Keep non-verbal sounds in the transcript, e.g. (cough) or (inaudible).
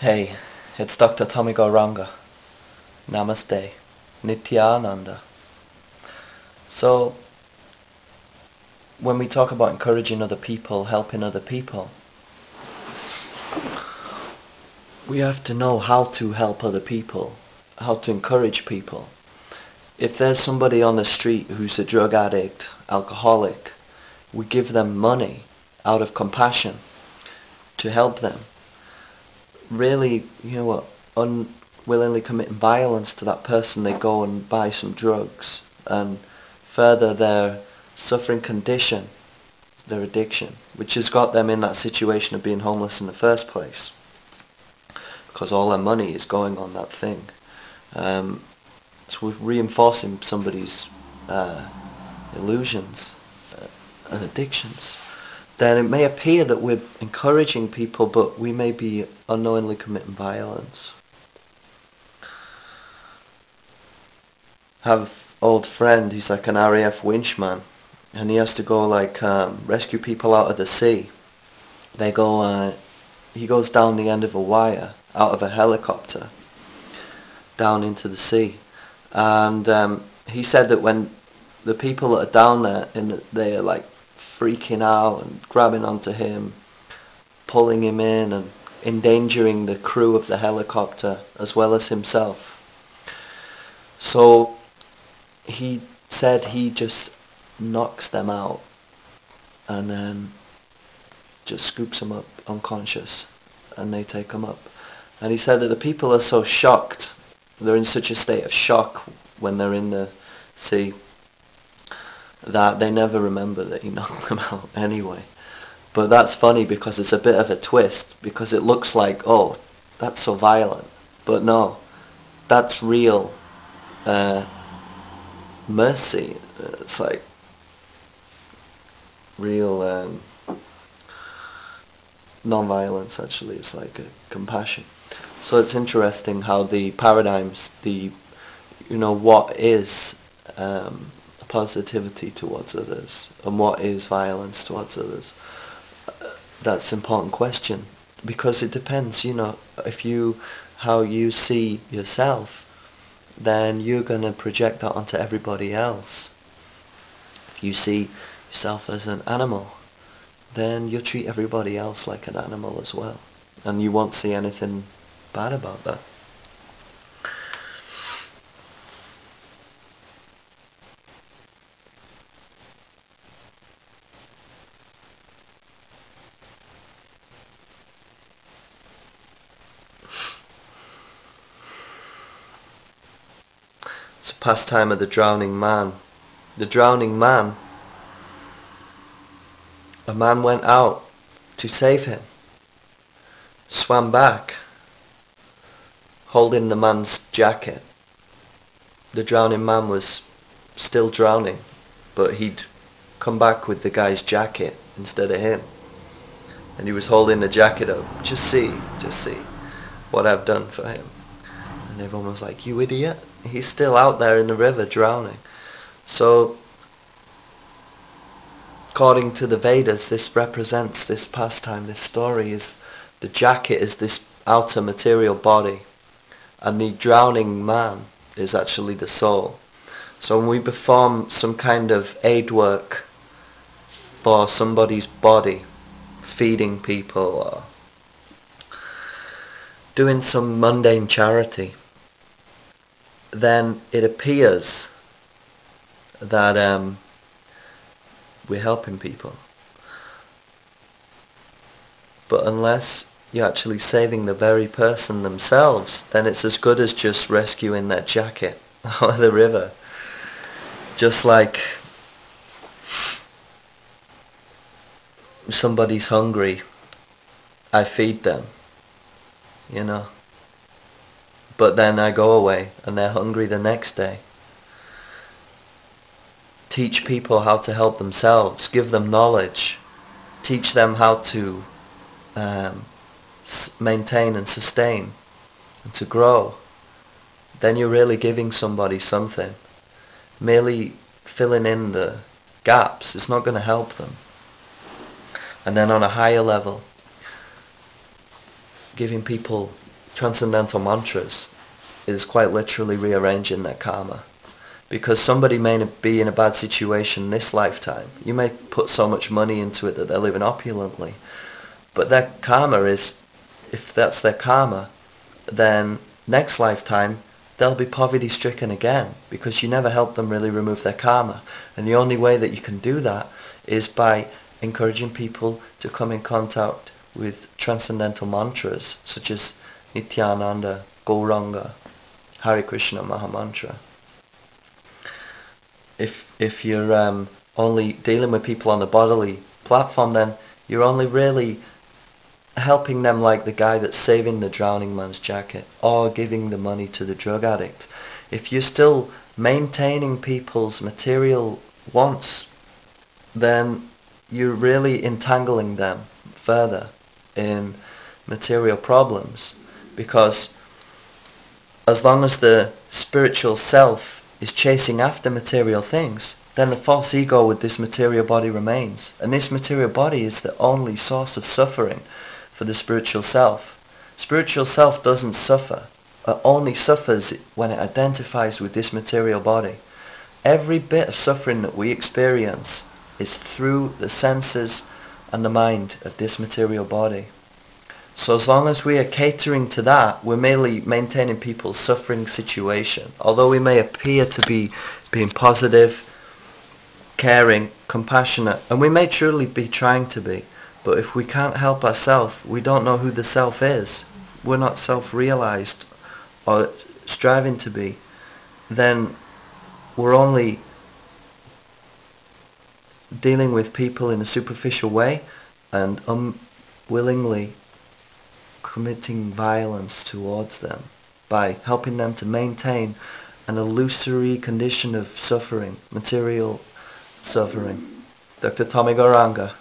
Hey, it's Dr. Tommy Gouranga. Namaste. Nityananda. So, when we talk about encouraging other people, helping other people, we have to know how to help other people, how to encourage people. If there's somebody on the street who's a drug addict, alcoholic, we give them money out of compassion to help them. Really, you know, unwillingly committing violence to that person, they go and buy some drugs and further their suffering condition, their addiction, which has got them in that situation of being homeless in the first place because all their money is going on that thing. Um, so we're reinforcing somebody's uh, illusions uh, and addictions. Then it may appear that we're encouraging people, but we may be unknowingly committing violence. I Have old friend, he's like an RAF winchman, and he has to go like um, rescue people out of the sea. They go, uh, he goes down the end of a wire, out of a helicopter down into the sea. And um, he said that when the people that are down there, and they are like freaking out and grabbing onto him, pulling him in and endangering the crew of the helicopter as well as himself. So he said he just knocks them out and then just scoops them up unconscious and they take them up. And he said that the people are so shocked, they're in such a state of shock when they're in the sea, that they never remember that you (laughs) knocked them out anyway. But that's funny because it's a bit of a twist, because it looks like, oh, that's so violent. But no, that's real uh, mercy. It's like real um, non-violence actually. It's like compassion. So it's interesting how the paradigms, the, you know, what is um, positivity towards others and what is violence towards others. Uh, that's an important question because it depends, you know, if you, how you see yourself, then you're going to project that onto everybody else. If you see yourself as an animal, then you'll treat everybody else like an animal as well. And you won't see anything bad about that. Pastime of the drowning man. The drowning man. A man went out to save him. Swam back holding the man's jacket. The drowning man was still drowning, but he'd come back with the guy's jacket instead of him. And he was holding the jacket up. Just see, just see what I've done for him. And everyone was like, you idiot. He's still out there in the river drowning. So, according to the Vedas, this represents this pastime, this story is the jacket is this outer material body and the drowning man is actually the soul. So when we perform some kind of aid work for somebody's body, feeding people or doing some mundane charity, then it appears that um, we're helping people. But unless you're actually saving the very person themselves, then it's as good as just rescuing their jacket (laughs) out of the river. Just like somebody's hungry, I feed them, you know. But then I go away and they're hungry the next day. Teach people how to help themselves, give them knowledge, teach them how to um, maintain and sustain and to grow, then you're really giving somebody something. Merely filling in the gaps is not going to help them. And then on a higher level, giving people transcendental mantras is quite literally rearranging their karma. Because somebody may be in a bad situation this lifetime. You may put so much money into it that they're living opulently. But their karma is, if that's their karma, then next lifetime they'll be poverty stricken again because you never help them really remove their karma. And the only way that you can do that is by encouraging people to come in contact with transcendental mantras such as Nityananda, Gauranga, Hare Krishna Mahamantra. If, if you're um, only dealing with people on the bodily platform then you're only really helping them like the guy that's saving the drowning man's jacket or giving the money to the drug addict. If you're still maintaining people's material wants, then you're really entangling them further in material problems because as long as the spiritual self is chasing after material things, then the false ego with this material body remains. And this material body is the only source of suffering for the spiritual self. Spiritual self doesn't suffer. It only suffers when it identifies with this material body. Every bit of suffering that we experience is through the senses and the mind of this material body. So as long as we are catering to that, we're merely maintaining people's suffering situation. Although we may appear to be being positive, caring, compassionate, and we may truly be trying to be, but if we can't help ourselves, we don't know who the self is. We're not self-realized or striving to be. Then we're only dealing with people in a superficial way and unwillingly committing violence towards them by helping them to maintain an illusory condition of suffering, material suffering. Dr. Tommy Gouranga